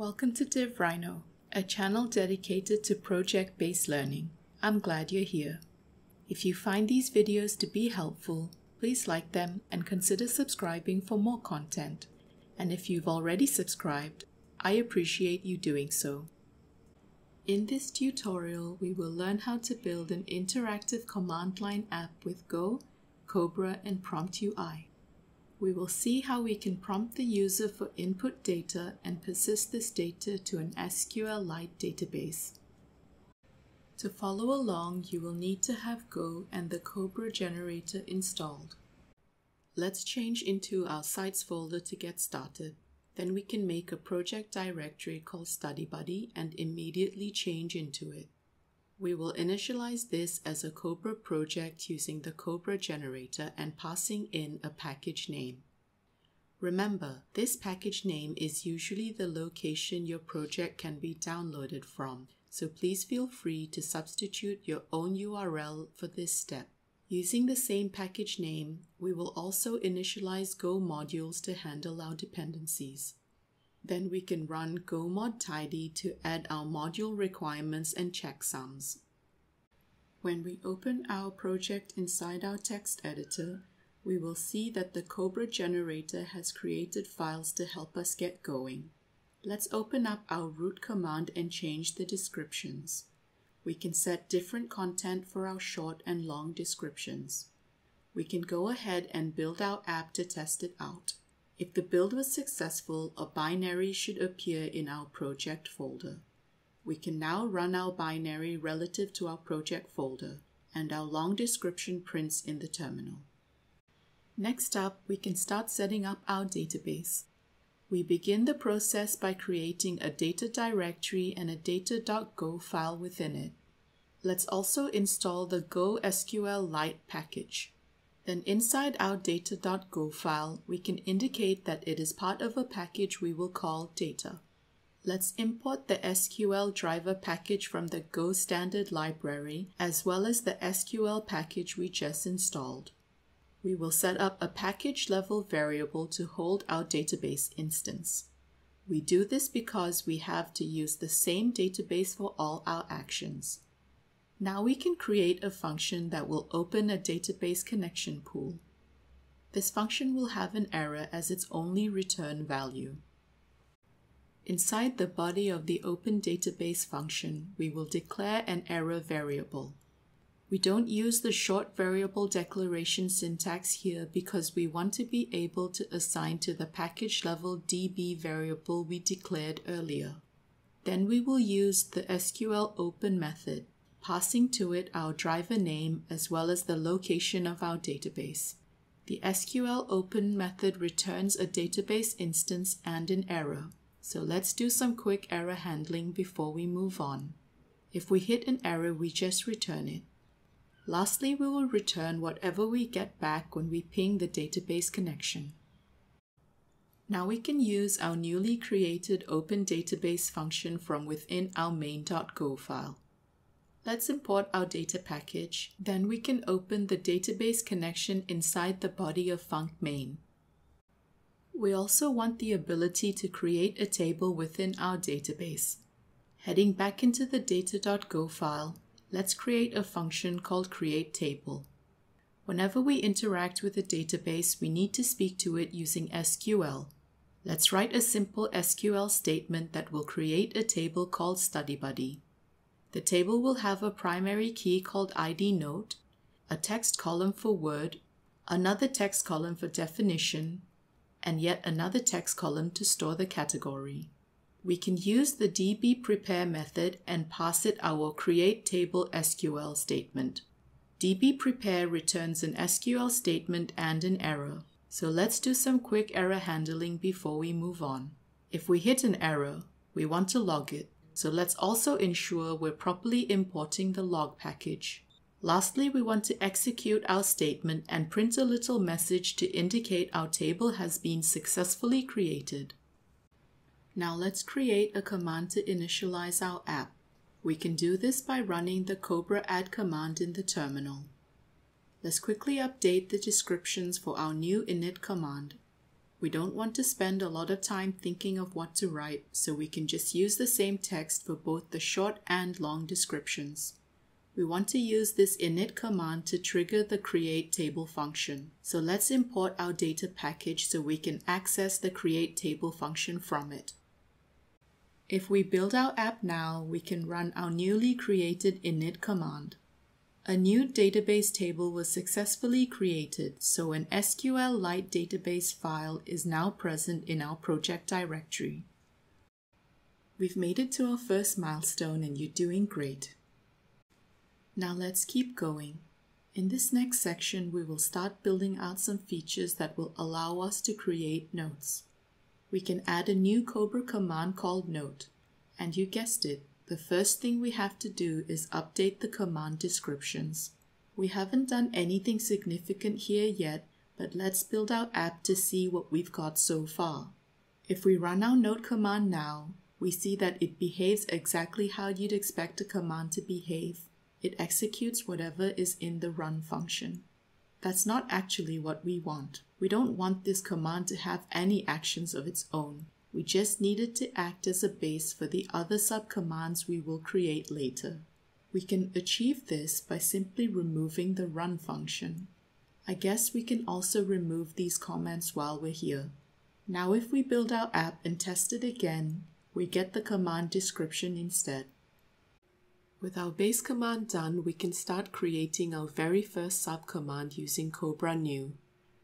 Welcome to DivRhino, a channel dedicated to project-based learning. I'm glad you're here. If you find these videos to be helpful, please like them and consider subscribing for more content. And if you've already subscribed, I appreciate you doing so. In this tutorial, we will learn how to build an interactive command line app with Go, Cobra, and Prompt UI. We will see how we can prompt the user for input data and persist this data to an SQLite database. To follow along, you will need to have Go and the Cobra generator installed. Let's change into our sites folder to get started. Then we can make a project directory called StudyBuddy and immediately change into it. We will initialize this as a Cobra project using the Cobra generator and passing in a package name. Remember, this package name is usually the location your project can be downloaded from, so please feel free to substitute your own URL for this step. Using the same package name, we will also initialize Go modules to handle our dependencies. Then we can run go mod tidy to add our module requirements and checksums. When we open our project inside our text editor, we will see that the Cobra generator has created files to help us get going. Let's open up our root command and change the descriptions. We can set different content for our short and long descriptions. We can go ahead and build our app to test it out. If the build was successful, a binary should appear in our project folder. We can now run our binary relative to our project folder, and our long description prints in the terminal. Next up, we can start setting up our database. We begin the process by creating a data directory and a data.go file within it. Let's also install the Go SQLite package. Then inside our data.go file, we can indicate that it is part of a package we will call data. Let's import the SQL driver package from the Go standard library, as well as the SQL package we just installed. We will set up a package level variable to hold our database instance. We do this because we have to use the same database for all our actions. Now we can create a function that will open a database connection pool. This function will have an error as its only return value. Inside the body of the open database function, we will declare an error variable. We don't use the short variable declaration syntax here because we want to be able to assign to the package level db variable we declared earlier. Then we will use the SQL open method passing to it our driver name as well as the location of our database. The SQL open method returns a database instance and an error. So let's do some quick error handling before we move on. If we hit an error, we just return it. Lastly, we will return whatever we get back when we ping the database connection. Now we can use our newly created open database function from within our main.go file. Let's import our data package. Then we can open the database connection inside the body of func main. We also want the ability to create a table within our database. Heading back into the data.go file, let's create a function called createTable. Whenever we interact with a database, we need to speak to it using SQL. Let's write a simple SQL statement that will create a table called StudyBuddy. The table will have a primary key called ID note, a text column for word, another text column for definition, and yet another text column to store the category. We can use the db prepare method and pass it our create table SQL statement. db prepare returns an SQL statement and an error. So let's do some quick error handling before we move on. If we hit an error, we want to log it. So let's also ensure we're properly importing the log package. Lastly, we want to execute our statement and print a little message to indicate our table has been successfully created. Now let's create a command to initialize our app. We can do this by running the Cobra add command in the terminal. Let's quickly update the descriptions for our new init command. We don't want to spend a lot of time thinking of what to write, so we can just use the same text for both the short and long descriptions. We want to use this init command to trigger the create table function. So let's import our data package so we can access the create table function from it. If we build our app now, we can run our newly created init command. A new database table was successfully created, so an SQLite database file is now present in our project directory. We've made it to our first milestone and you're doing great. Now let's keep going. In this next section, we will start building out some features that will allow us to create notes. We can add a new Cobra command called note. And you guessed it, the first thing we have to do is update the command descriptions. We haven't done anything significant here yet, but let's build our app to see what we've got so far. If we run our note command now, we see that it behaves exactly how you'd expect a command to behave. It executes whatever is in the run function. That's not actually what we want. We don't want this command to have any actions of its own. We just needed to act as a base for the other subcommands we will create later. We can achieve this by simply removing the run function. I guess we can also remove these comments while we're here. Now if we build our app and test it again, we get the command description instead. With our base command done, we can start creating our very first subcommand using Cobra New.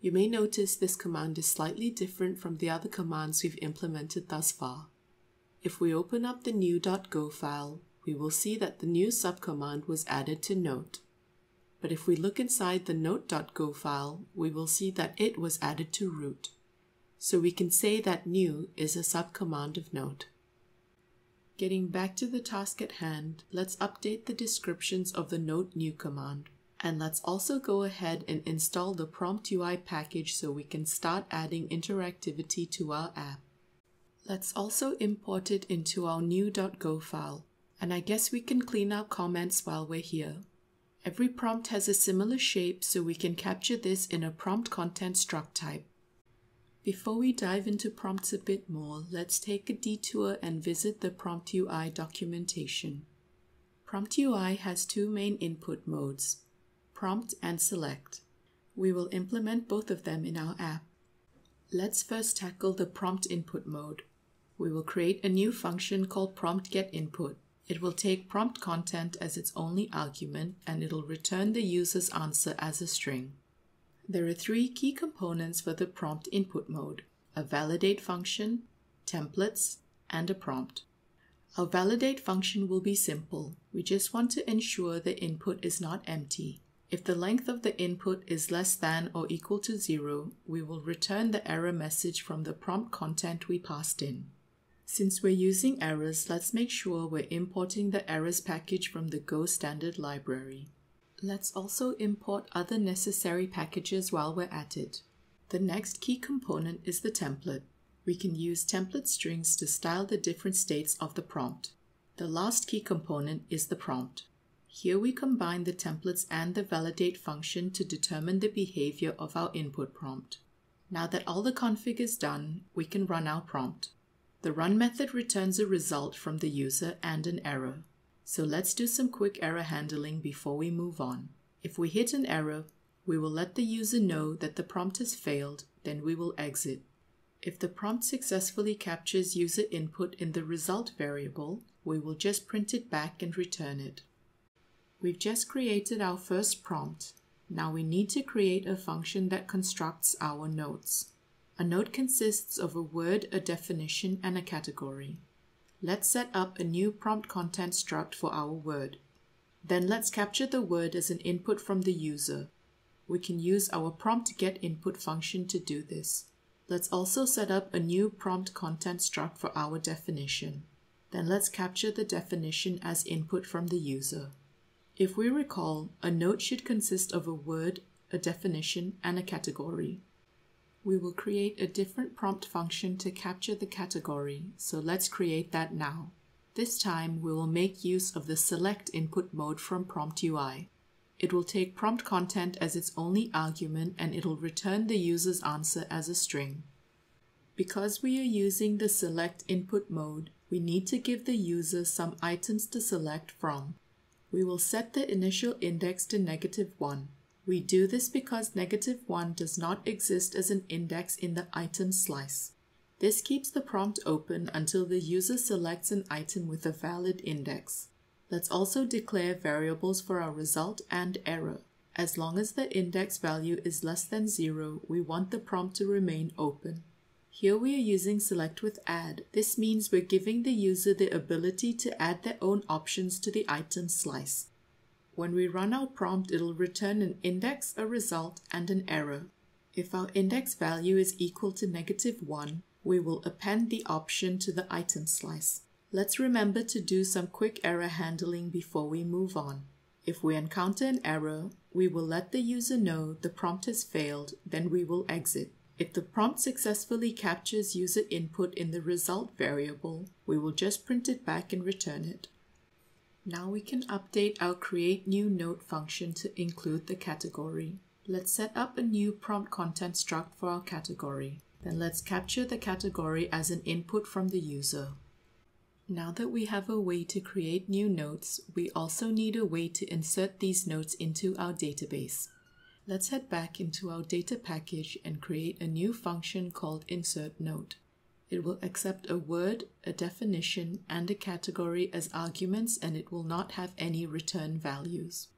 You may notice this command is slightly different from the other commands we've implemented thus far. If we open up the new.go file, we will see that the new subcommand was added to Note. But if we look inside the note.go file, we will see that it was added to root. So we can say that new is a subcommand of Note. Getting back to the task at hand, let's update the descriptions of the Note New command. And let's also go ahead and install the Prompt UI package so we can start adding interactivity to our app. Let's also import it into our new.go file. And I guess we can clean our comments while we're here. Every prompt has a similar shape so we can capture this in a prompt content struct type. Before we dive into prompts a bit more, let's take a detour and visit the Prompt UI documentation. Prompt UI has two main input modes, prompt and select. We will implement both of them in our app. Let's first tackle the prompt input mode. We will create a new function called prompt get input. It will take prompt content as its only argument and it'll return the user's answer as a string. There are three key components for the prompt input mode, a validate function, templates, and a prompt. Our validate function will be simple. We just want to ensure the input is not empty. If the length of the input is less than or equal to zero, we will return the error message from the prompt content we passed in. Since we're using errors, let's make sure we're importing the errors package from the Go standard library. Let's also import other necessary packages while we're at it. The next key component is the template. We can use template strings to style the different states of the prompt. The last key component is the prompt. Here we combine the templates and the validate function to determine the behavior of our input prompt. Now that all the config is done, we can run our prompt. The run method returns a result from the user and an error. So let's do some quick error handling before we move on. If we hit an error, we will let the user know that the prompt has failed, then we will exit. If the prompt successfully captures user input in the result variable, we will just print it back and return it. We've just created our first prompt. Now we need to create a function that constructs our notes. A note consists of a word, a definition, and a category. Let's set up a new prompt content struct for our word. Then let's capture the word as an input from the user. We can use our prompt get input function to do this. Let's also set up a new prompt content struct for our definition. Then let's capture the definition as input from the user. If we recall, a note should consist of a word, a definition, and a category. We will create a different prompt function to capture the category, so let's create that now. This time we will make use of the select input mode from prompt UI. It will take prompt content as its only argument and it'll return the user's answer as a string. Because we are using the select input mode, we need to give the user some items to select from. We will set the initial index to negative 1. We do this because negative 1 does not exist as an index in the item slice. This keeps the prompt open until the user selects an item with a valid index. Let's also declare variables for our result and error. As long as the index value is less than 0, we want the prompt to remain open. Here we are using select with add. This means we're giving the user the ability to add their own options to the item slice. When we run our prompt, it'll return an index, a result, and an error. If our index value is equal to negative 1, we will append the option to the item slice. Let's remember to do some quick error handling before we move on. If we encounter an error, we will let the user know the prompt has failed, then we will exit. If the prompt successfully captures user input in the result variable, we will just print it back and return it. Now we can update our create new note function to include the category. Let's set up a new prompt content struct for our category. Then let's capture the category as an input from the user. Now that we have a way to create new notes, we also need a way to insert these notes into our database. Let's head back into our data package and create a new function called insert note. It will accept a word, a definition, and a category as arguments and it will not have any return values.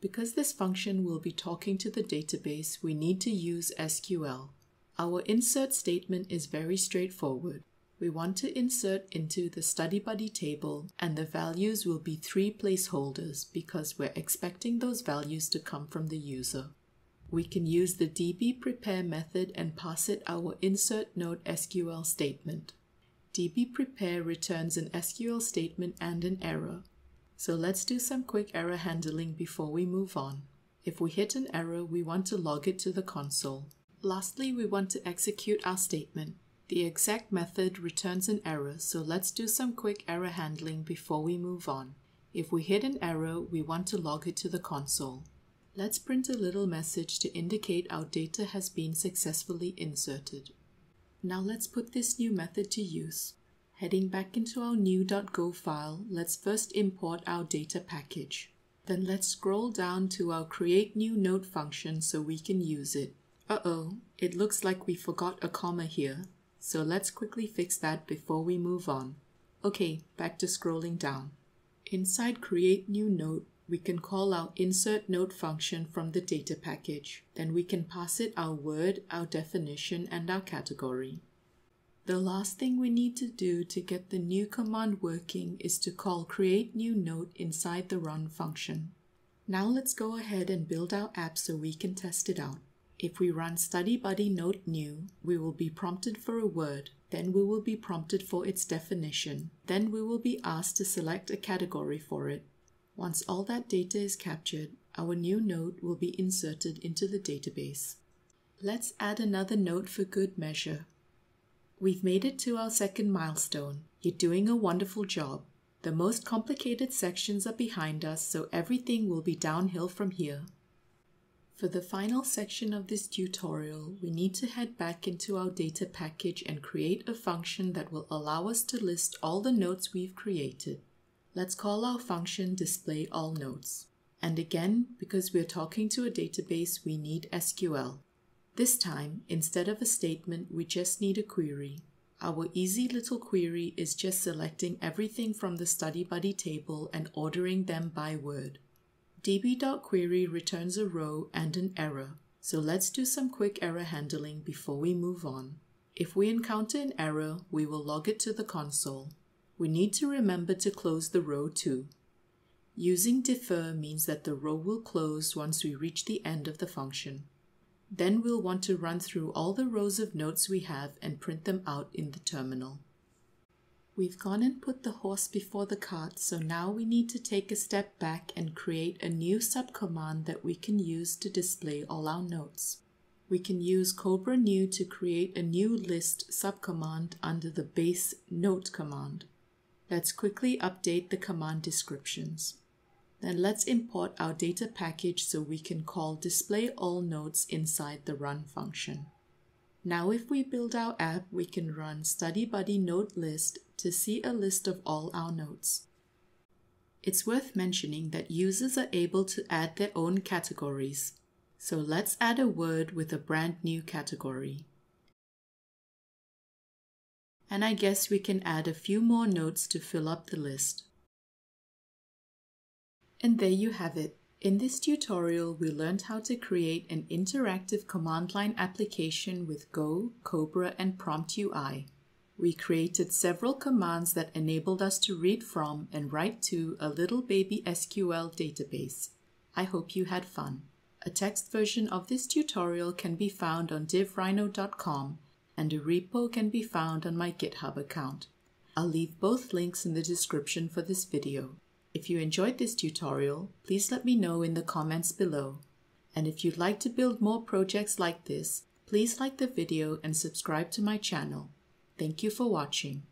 Because this function will be talking to the database, we need to use SQL. Our insert statement is very straightforward. We want to insert into the study buddy table and the values will be three placeholders because we're expecting those values to come from the user. We can use the db prepare method and pass it our insert note SQL statement. db prepare returns an SQL statement and an error. So let's do some quick error handling before we move on. If we hit an error, we want to log it to the console. Lastly, we want to execute our statement. The exec method returns an error, so let's do some quick error handling before we move on. If we hit an error, we want to log it to the console. Let's print a little message to indicate our data has been successfully inserted. Now let's put this new method to use. Heading back into our new.go file, let's first import our data package. Then let's scroll down to our create new note function so we can use it. Uh-oh, it looks like we forgot a comma here. So let's quickly fix that before we move on. Okay, back to scrolling down. Inside create new note, we can call our insert note function from the data package. Then we can pass it our word, our definition, and our category. The last thing we need to do to get the new command working is to call create new note inside the run function. Now let's go ahead and build our app so we can test it out. If we run study buddy note new, we will be prompted for a word. Then we will be prompted for its definition. Then we will be asked to select a category for it. Once all that data is captured, our new note will be inserted into the database. Let's add another note for good measure. We've made it to our second milestone. You're doing a wonderful job. The most complicated sections are behind us, so everything will be downhill from here. For the final section of this tutorial, we need to head back into our data package and create a function that will allow us to list all the notes we've created. Let's call our function display all notes. And again, because we're talking to a database, we need SQL. This time, instead of a statement, we just need a query. Our easy little query is just selecting everything from the study buddy table and ordering them by word. db.query returns a row and an error, so let's do some quick error handling before we move on. If we encounter an error, we will log it to the console we need to remember to close the row too. Using defer means that the row will close once we reach the end of the function. Then we'll want to run through all the rows of notes we have and print them out in the terminal. We've gone and put the horse before the cart, so now we need to take a step back and create a new subcommand that we can use to display all our notes. We can use Cobra New to create a new list subcommand under the base note command. Let's quickly update the command descriptions. Then let's import our data package so we can call display all notes inside the run function. Now if we build our app, we can run study buddy Note List to see a list of all our notes. It's worth mentioning that users are able to add their own categories. So let's add a word with a brand new category. And I guess we can add a few more notes to fill up the list. And there you have it. In this tutorial, we learned how to create an interactive command line application with Go, Cobra, and Prompt UI. We created several commands that enabled us to read from and write to a little baby SQL database. I hope you had fun. A text version of this tutorial can be found on divrhino.com and a repo can be found on my GitHub account. I'll leave both links in the description for this video. If you enjoyed this tutorial, please let me know in the comments below. And if you'd like to build more projects like this, please like the video and subscribe to my channel. Thank you for watching.